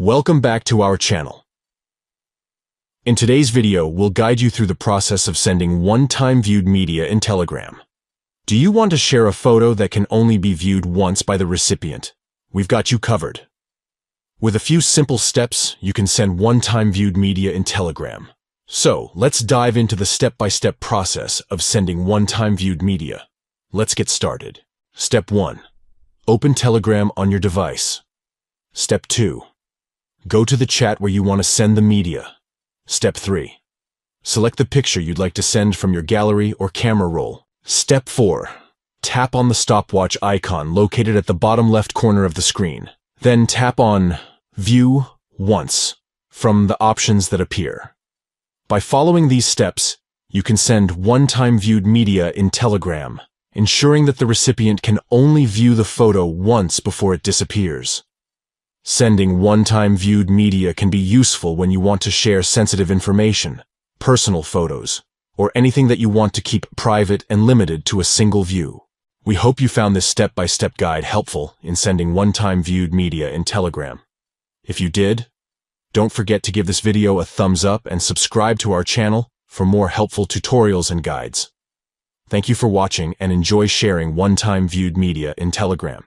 Welcome back to our channel. In today's video, we'll guide you through the process of sending one-time viewed media in Telegram. Do you want to share a photo that can only be viewed once by the recipient? We've got you covered. With a few simple steps, you can send one-time viewed media in Telegram. So, let's dive into the step-by-step process of sending one-time viewed media. Let's get started. Step 1. Open Telegram on your device. Step 2. Go to the chat where you want to send the media. Step 3. Select the picture you'd like to send from your gallery or camera roll. Step 4. Tap on the stopwatch icon located at the bottom left corner of the screen. Then tap on View Once from the options that appear. By following these steps, you can send one-time viewed media in Telegram, ensuring that the recipient can only view the photo once before it disappears. Sending one-time viewed media can be useful when you want to share sensitive information, personal photos, or anything that you want to keep private and limited to a single view. We hope you found this step-by-step guide helpful in sending one-time viewed media in Telegram. If you did, don't forget to give this video a thumbs up and subscribe to our channel for more helpful tutorials and guides. Thank you for watching and enjoy sharing one-time viewed media in Telegram.